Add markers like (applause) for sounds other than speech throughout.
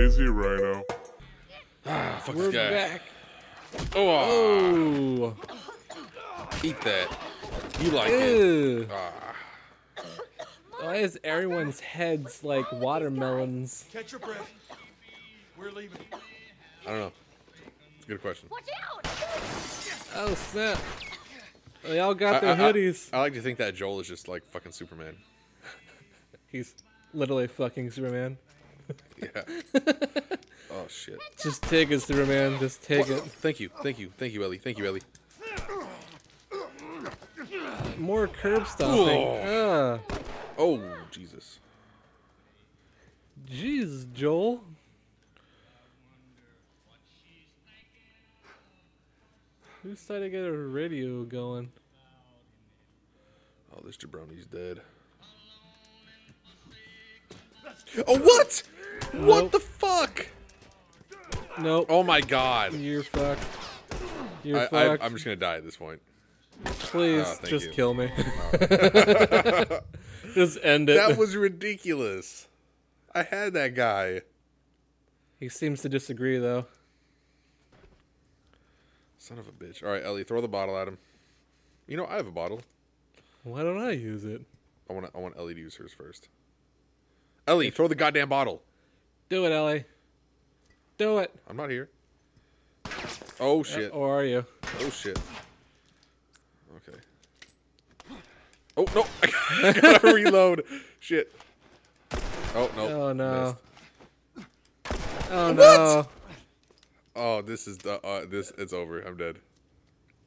Lazy Rhino. Ah, fuck We're this guy. back. Oh, Oh. eat that. You like it. Ew. Ah. Why is everyone's heads like watermelons? Catch your breath. We're leaving. I don't know. It's a good question. Watch out! Oh snap! They all got their I, I- hoodies. I like to think that Joel is just like fucking Superman. (laughs) He's literally fucking Superman. Yeah. (laughs) oh shit. Just take us it, Superman. Just take it. Thank you, thank you, thank you, Ellie. Thank you, Ellie. More curb stomping. Ah, Oh Jesus. jeez, Joel. Who's trying to get a radio going? Oh, this jabroni's dead. Oh what? What the fuck? Nope. Oh my god. You're fucked. You're I, I, fucked. I'm just gonna die at this point. Please, Oh, just you. kill me. Oh. (laughs) just end it. That was ridiculous. I had that guy. He seems to disagree, though. Son of a bitch. All right, Ellie, throw the bottle at him. You know, I have a bottle. Why don't I use it? I want I want Ellie to use hers first. Ellie, throw the goddamn bottle. Do it, Ellie. Do it. I'm not here. Oh shit. Or are you? Oh shit. Okay. Oh no! (laughs) I gotta reload. Shit. Oh no. Oh no. Missed. Oh no. Oh, this is the uh, this. It's over. I'm dead.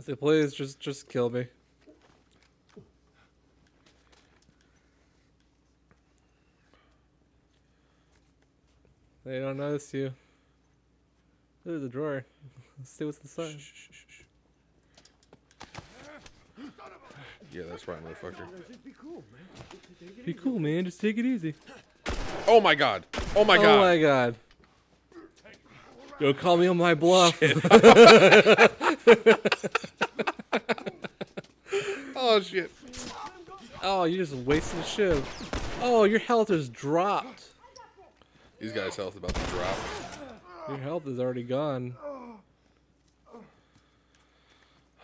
Say, please, just just kill me. They don't notice you. There's a drawer. Let's see what's inside. Yeah, that's right, motherfucker. Be cool, man. Just take it easy. Oh my god. Oh my oh god. Oh my god. Yo, call me on my bluff. (laughs) Oh shit. oh, you just wasted a shiv. Oh, your health has dropped. These guys' health is about to drop. Your health is already gone.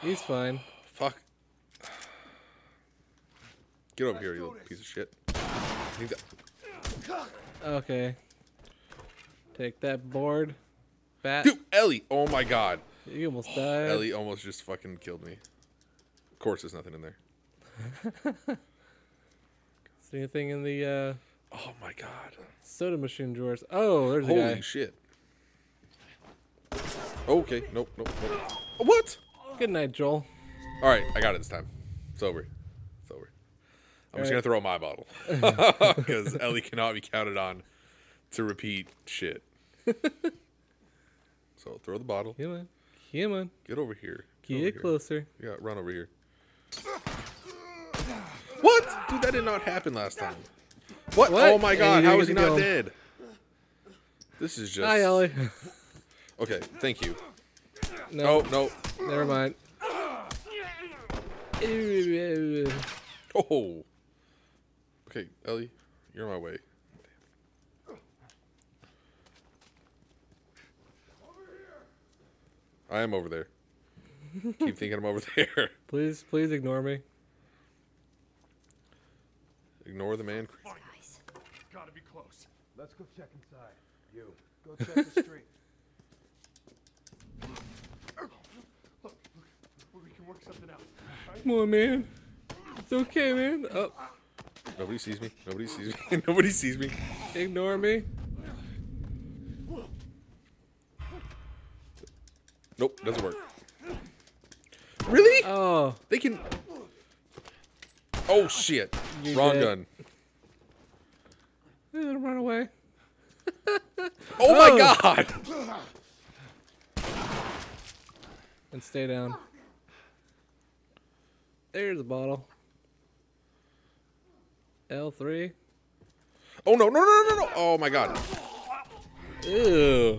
He's fine. Fuck. Get over here, you little piece of shit. Okay. Take that board. Bat. Dude, Ellie. Oh my god. You almost died. Ellie almost just fucking killed me. Of course, there's nothing in there. (laughs) Is there anything in the uh, Oh my god. soda machine drawers? Oh, there's a Holy guy. shit. Okay. Nope. Nope. Nope. What? Good night, Joel. All right, I got it this time. It's over. It's over. I'm just gonna throw my bottle (laughs) (laughs) because Ellie cannot be counted on to repeat shit. (laughs) so throw the bottle. Come on. Come on. Get over here. Get, over Get here. closer. Yeah, run over here. What? Dude, that did not happen last time. What? What? Oh my god, how is he not go. dead? This is just. Hi, Ellie. Okay, thank you. No, Oh, no. never mind. Oh. Okay, Ellie, you're my way. I am over there. Keep thinking I'm over (laughs) there. Please, please ignore me. Ignore the man. Guys. Gotta be close. Let's go check inside. You, go check the street. (laughs) look We can work something out. Come on, man. It's okay, man. Oh, Nobody sees me. Nobody sees me. (laughs) Nobody sees me. ignore me. Nope, doesn't work. Really? Oh, They can. Oh shit! You Wrong dead. gun. Eh, run away. (laughs) Oh my Oh. god! (laughs) And stay down. There's a bottle. L3. Oh no no no no no! Oh my god! Ew.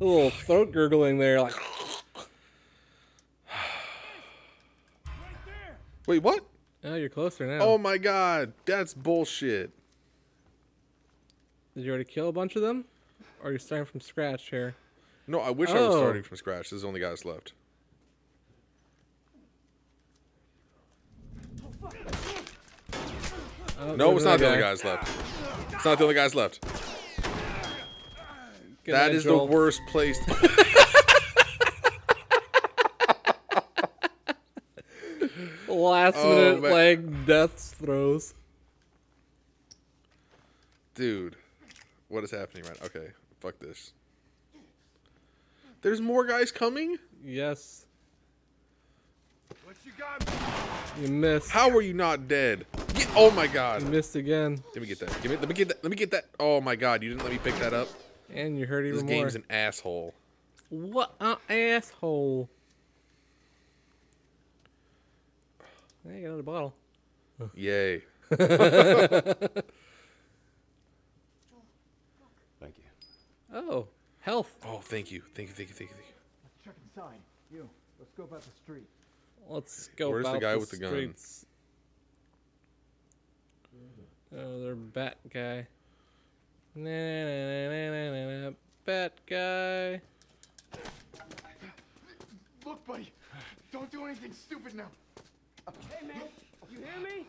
A little throat gurgling there, like. Wait, what? Oh, you're closer now. Oh my god! That's bullshit. Did you already kill a bunch of them? Or are you starting from scratch here? No, I wish I was Oh. starting from scratch. This is the only guys left. Oh, No, there's it's not the another only guy. guys left. It's not the only guys left. Good That night, is Joel. the worst place. (laughs) Last Oh, minute, man. like, death throws. Dude, what is happening right Okay, fuck this. There's more guys coming? Yes. What you got? You missed. How are you not dead? Get, oh my god. You missed again. Let me get that. Give me, let me get that. Let me get that. Oh my god, you didn't let me pick that up. And you hurt This even game's an asshole. What an asshole. Hey, you got another bottle. Yay. (laughs) (laughs) Thank you. Oh, health. Oh, thank you. Thank you, thank you, thank you, thank you. Let's check inside. You, let's go about the street. Let's go. Where's the about guy with the gun? streets. Oh, they're bat guy. Na, na, na, na, na, na, bat guy. Look, buddy. Don't do anything stupid now. Hey man, you hear me?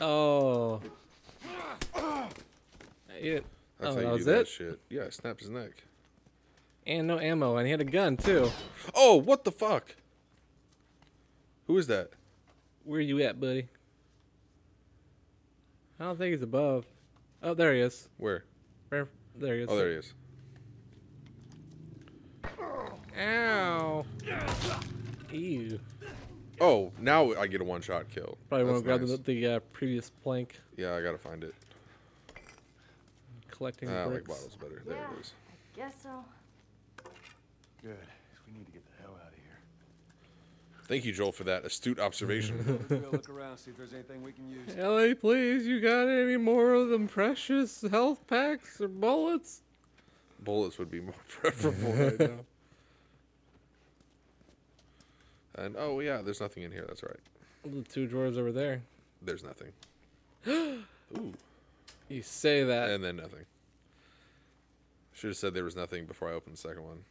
Oh. Didn't- That's oh, how that you was do that it. shit. Yeah, I snapped his neck. And no ammo, and he had a gun too. Oh, what the fuck? Who is that? Where are you at, buddy? I don't think he's above. Oh, there he is. Where? Right, there he is. Oh, there he is. Ow. Ew. Oh, now I get a one-shot kill. Probably want to grab nice. the, the uh, previous plank, Yeah, I gotta find it. Collecting Ah, I like bricks. bottles better. There Yeah. it is. Guess so. Good. We need to get the hell out of here. Thank you, Joel, for that astute observation. Look (laughs) around, see if there's anything we can use. Ellie, please, you got any more of them precious health packs or bullets? Bullets would be more (laughs) preferable right now. And oh yeah, there's nothing in here. That's right. The two drawers over there. There's nothing. (gasps) Ooh, You say that. and then nothing. Should have said there was nothing before I opened the second one.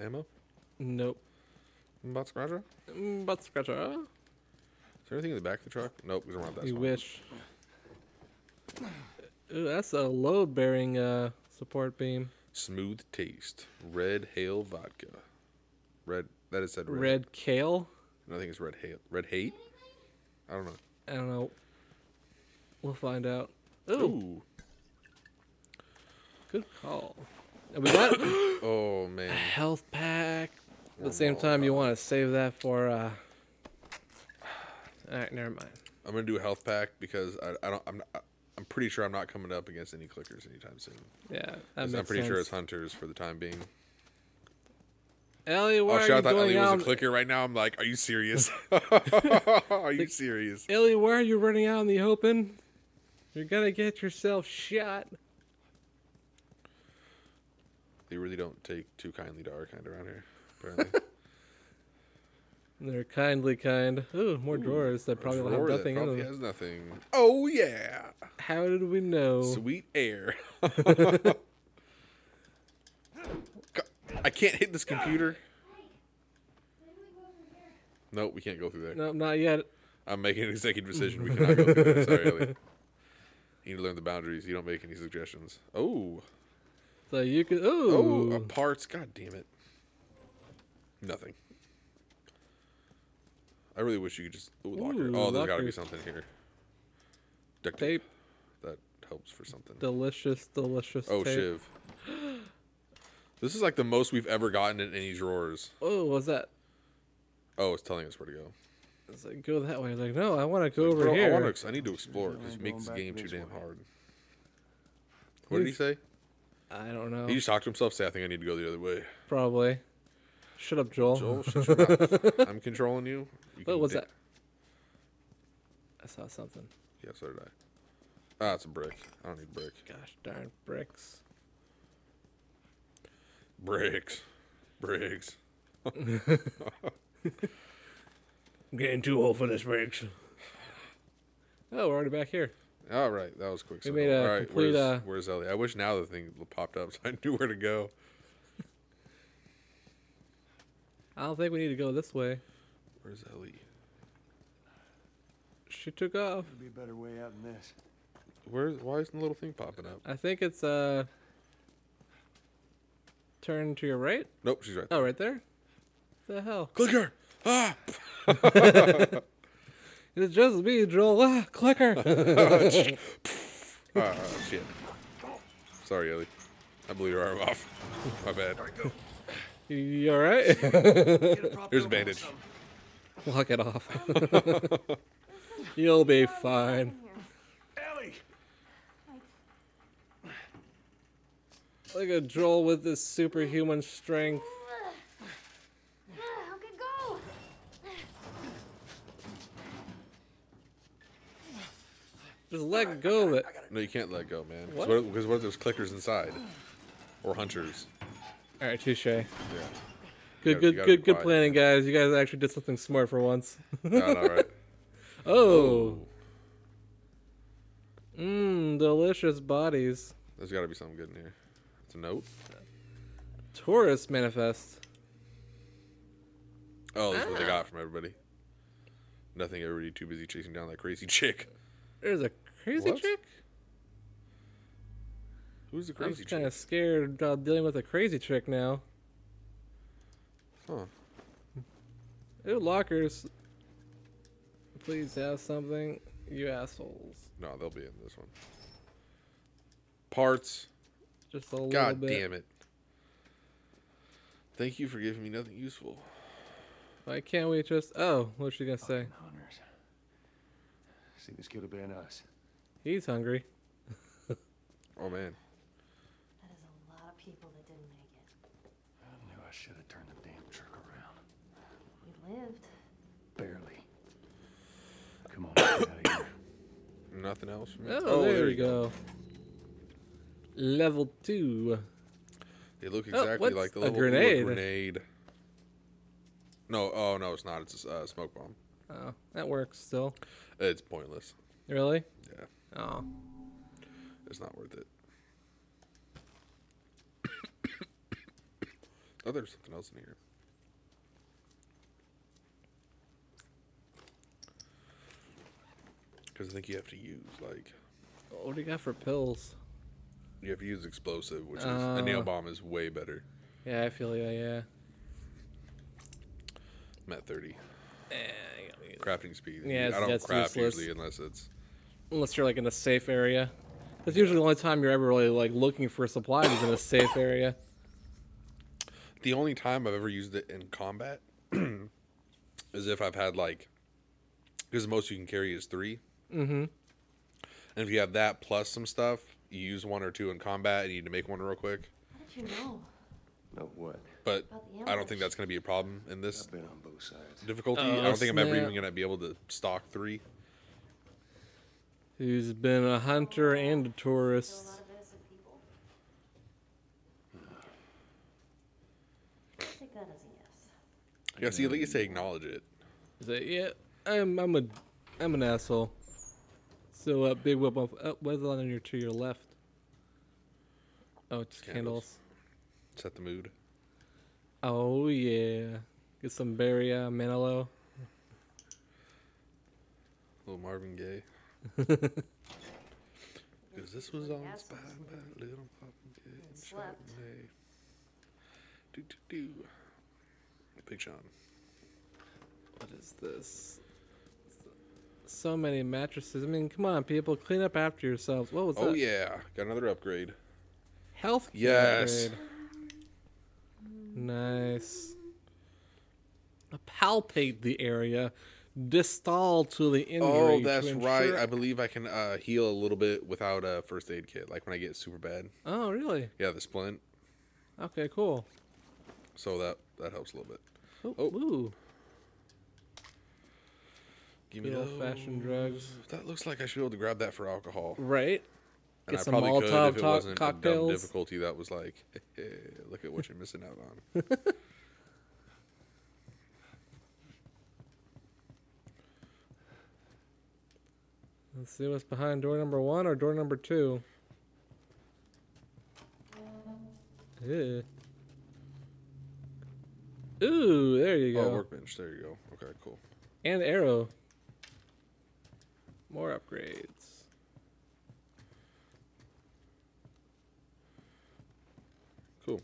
Ammo? nope. Bot scratcher? Is Mm, scratcher. huh? there anything in the back of the truck? Nope, we don't have that. You wish. Ooh, that's a load bearing uh, support beam. Smooth taste. Red Hail vodka. Red. That is said red. Red kale. And I think it's red hail. Red hate. I don't know. I don't know. We'll find out. Ooh, Ooh. good call. And we got (coughs) Oh man. health pack. At the same time, you want to save that for. uh All right, never mind. I'm gonna do a health pack because I, I don't. I'm. Not, I'm pretty sure I'm not coming up against any clickers anytime soon. Yeah, that 'Cause makes I'm pretty sure it's hunters for the time being. Ellie, why Oh are shit! you I thought going Ellie was a clicker. Right now, I'm like, are you serious? (laughs) (laughs) are you serious? Ellie, why are you running out in the open? You're gonna get yourself shot. They really don't take too kindly to our kind around here. Apparently, (laughs) They're kindly kind. Ooh, more drawers that probably will have Drawer that nothing in them. has nothing. Oh yeah, How did we know? sweet air. (laughs) I can't hit this computer. Nope, we can't go through there. No, not yet. I'm making an executive decision. We cannot go through there. (laughs) Sorry, Ellie. You need to learn the boundaries. You don't make any suggestions. Oh, So you could. oh, Ooh. uh, parts. God damn it. Nothing. I really wish you could just. Ooh, locker. Ooh, oh, there's got to be something here. Duct tape. tape. That helps for something. Delicious, delicious. Oh, tape. Shiv. (gasps) This is like the most we've ever gotten in any drawers. Oh, what's that? Oh, it's telling us where to go. It's like, go that way. It's like, no, I want to go over Bro, here. I, wanna, I need to explore because it makes the game too damn way. hard. What did he say? I don't know. He just talked to himself. Say, I think I need to go the other way. Probably. Shut up, Joel. Joel, shut your mouth. (laughs) I'm controlling you. you What was di- that? I saw something. Yeah, so did I. Ah, it's a brick. I don't need brick. Gosh darn bricks. Bricks. Bricks. (laughs) (laughs) I'm getting too old for this bricks. Oh, we're already back here. All right, that was quick. We made a All right, complete, where's, uh, where's Ellie? I wish now the thing popped up (laughs) so I knew where to go. I don't think we need to go this way. Where's Ellie? She took off. There'd be a better way out than this. Where's why isn't the little thing popping up? I think it's uh. Turn to your right. Nope, she's right. Oh, right there. The hell? Clicker! Ah! It's just me, Joel. Ah, clicker. (laughs) ah, shit. Sorry, Ellie. I blew your arm off. My bad. you all right? (laughs) Here's a bandage. Lock it off. (laughs) You'll be fine. Ellie! Look at Joel with this superhuman strength. How could go? Just let go of it. No, you can't let go, man. Because What? what? Because what if there's clickers inside? Or hunters? All right, touche. Yeah. Good, gotta- good, good, good quiet. planning, guys. You guys actually did something smart for once. No, no, right. (laughs) Oh, mmm, delicious bodies. There's got to be something good in here. It's a note. Taurus manifest. Oh, that's what they got from everybody. Nothing. Everybody too busy chasing down that crazy (laughs) chick. There's a crazy What? chick. Who's the crazy I'm crazy kind of scared about dealing with a crazy chick now. Huh. Ooh, lockers. Please have something, you assholes. No, they'll be in this one. Parts. Just a little bit. God damn it. Thank you for giving me nothing useful. Why can't we just? Oh, what's she gonna say? Oh, Hunters. See, this could have been us. He's hungry. (laughs) Oh man. That is a lot of people that didn't make it. I knew I should have turned the damn truck around. We lived. Barely. Come on, get out of here. (coughs) Nothing else for me. Oh, there, we go. Level two. They look Oh, exactly what's like the a grenade? four grenade. No, oh no, it's not. It's a uh, smoke bomb. Oh, that works still. It's pointless. Really? Yeah, Oh. it's not worth it. (coughs) oh, there's something else in here. Because I think you have to use like What do you got for pills? you have to use explosive, which is a nail Uh. bomb is way better. Yeah, I feel yeah, yeah. I'm at thirty. Eh, you gotta use- Crafting speed. Yeah, I don't craft useless. usually unless it's Unless you're like in a safe area. That's usually the only time you're ever really like looking for supplies is in a safe area. The only time I've ever used it in combat (clears throat) is if I've had like, because the most you can carry is 3 Mm-hmm. and if you have that plus some stuff, you use one or two in combat. and You need to make one real quick, How did you know? No, what? but About the I don't think that's going to be a problem in this I've been on both sides. difficulty. Oh, I don't think I'm ever snap. even going to be able to stock three. Who's been a hunter and a Kill a tourist. lot of innocent people. Take that as a yes. Yeah, see, at least they acknowledge it. Is it? Yeah, I'm. I'm a. I'm an asshole. So uh, big whip up. Uh, what's on your to your left? Oh, it's Candles. candles. Set the mood. Oh yeah. Get some Barry uh, Manilow. Little Marvin Gaye. (laughs) Because this was all Yes, inspired by little Marvin Gaye and slept. Chardonnay. Do do do. Big Sean. What is this? So many mattresses. I mean, come on, people, clean up after yourselves. What was Oh that? Oh yeah, got another upgrade. Health. Yes. upgrade. Nice. Palpate the area. Distal to the injury. Oh, that's right. I believe I can uh, heal a little bit without a first aid kit, like when I get super bad. Oh, really? Yeah, the splint. Okay, cool. So that that helps a little bit. Oh, Oh. ooh. Give me Good old-fashioned drugs. That looks like I should be able to grab that for alcohol. Right. And Get I some probably could Molotov if it wasn't a dumb difficulty that was like, (laughs) look at what you're missing out on. (laughs) Let's see what's behind door number one or door number two. Ew. Ooh, there you go. Oh, workbench. There you go. Okay, cool. And arrow. More upgrades. Cool.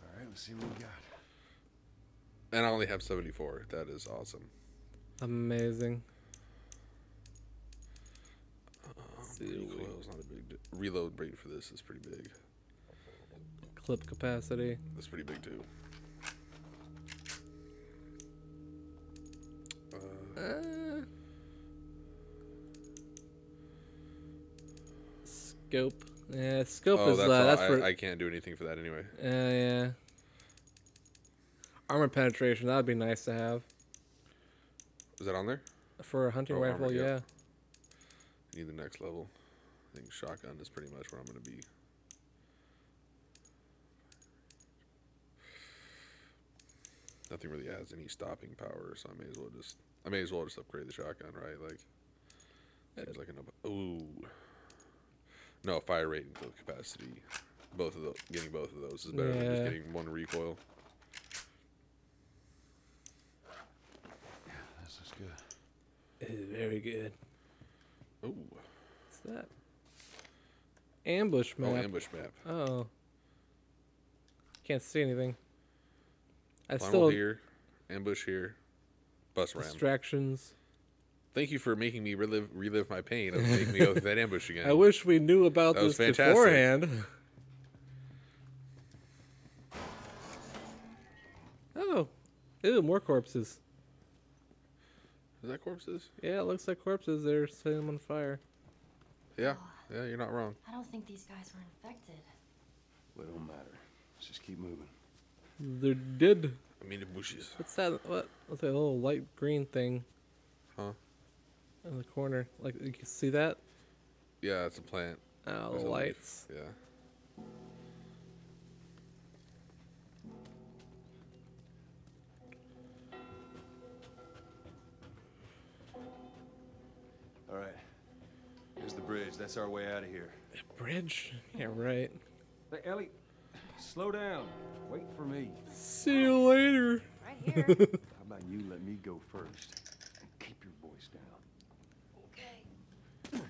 All right, let's see what we got. And I only have 74. That is awesome. Amazing. Let's see, Recoil's not a big di- reload rate for this is pretty big. clip capacity. That's pretty big too. Uh, Uh, scope. Yeah, scope oh, is that's, uh, all- that's I, for. I can't do anything for that anyway. Uh, yeah. Armor penetration. That'd be nice to have Is that on there? for a hunting Oh, armor, rifle. yeah. yeah. Need the next level. I think shotgun is pretty much where I'm gonna be. Nothing really has any stopping power, so I may as well just I may as well just upgrade the shotgun, right? Like seems like an ooh. No, fire rate and clip capacity. Both of those getting both of those is better than just getting one recoil. This is good. It is very good. Ooh. What's that? Ambush oh, map. Oh, ambush map. Oh. Can't see anything. I Final still here, ambush here, bus ram. distractions. Thank you for making me relive relive my pain of making me go through that ambush again. (laughs) I wish we knew about That this beforehand. (laughs) Oh, ew, more corpses. Is that corpses? Yeah, it looks like corpses. They're setting them on fire. Yeah, yeah, you're not wrong. I don't think these guys were infected. Well, it don't matter. Let's just keep moving. They're dead. I mean, the bushes. What's that? What? What's that little light green thing? Huh? In the corner, like you can see that? Yeah, it's a plant. Oh, There's the a leaf. lights. Yeah. Bridge. That's our way out of here. Bridge. Yeah, right. Hey, Ellie, slow down. Wait for me. See you later. Right here. (laughs) How about you let me go first and keep your voice down? okay.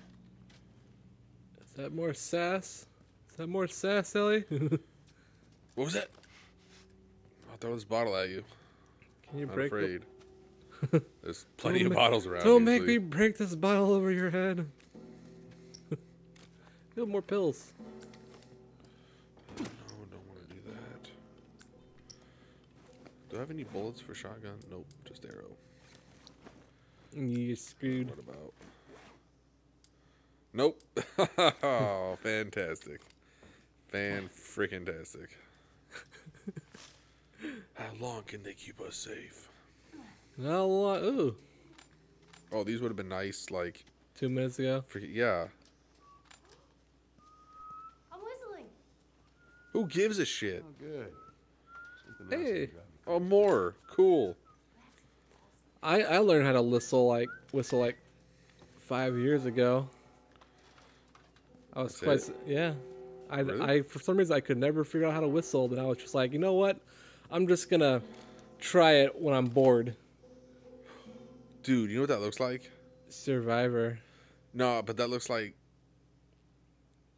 Is that more sass? Is that more sass, Ellie? (laughs) What was that? I'll throw this bottle at you. Can you I'm break? the- afraid. (laughs) There's plenty Don't of ma- bottles around. Don't make me break this bottle over your head. Feel more pills. No, don't want to do that. Do I have any bullets for shotgun? Nope, just arrow. You screwed. What about? Nope. oh, (laughs) fantastic. Fan freaking tastic. (laughs) How long can they keep us safe? Not a lot. Ooh, Oh, these would have been nice. Like, two minutes ago. freaking yeah. I'm whistling. Who gives a shit? Oh, good. Something Hey. to drive me Oh, more cool. I I learned how to whistle like whistle like five years ago. I was That's quite it? yeah. I Really? I for some reason I could never figure out how to whistle, and I was just like, you know what? I'm just gonna try it when I'm bored. Dude, you know what that looks like? Survivor. No, but that looks like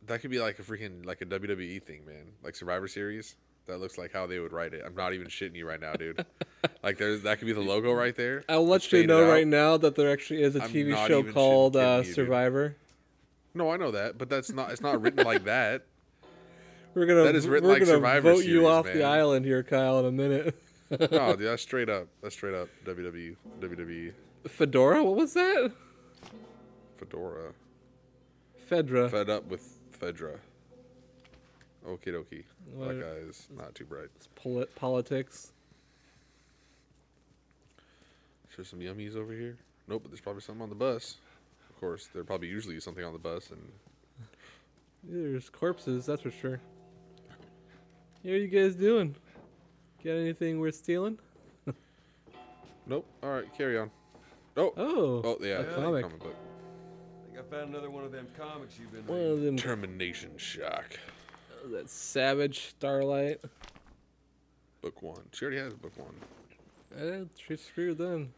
that could be like a freaking like a WWE thing, man. Like Survivor Series. That looks like how they would write it. I'm not even shitting you right now, dude. (laughs) like there's that could be the logo right there. I'll let you know right now that there actually is a I'm TV show called uh, you, dude. Survivor. No, I know that, but that's not. It's not written like that. (laughs) We're gonna That is written we're like gonna Survivor vote you Series, off the island here, Kyle, in a minute. No, (laughs) dude, that's straight up. That's straight up WWE, WWE, Fedora, what was that? Fedora. Fedra. Fed up with Fedra. Okie dokie. What- That guy is not too bright. Polit- politics. There some yummies over here? Nope, but there's probably something on the bus. Of course, there probably usually is something on the bus, and There's corpses, that's for sure. What are you guys doing? Got anything worth stealing? (laughs) nope. All right, carry on. Oh, Oh. oh yeah, a yeah, comic. comic book. I found another one of them comics you've been One reading. of them. Termination Shock, That Savage Starlight. book one. She already has book one. Eh, she's screwed then.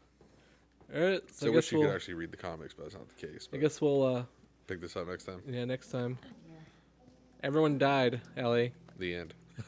All right. So, So I I wish guess you we'll. could actually read the comics, but that's not the case. I But guess we'll. uh pick this up next time. Yeah, next time. Everyone died, Ellie. The end. (laughs) (laughs)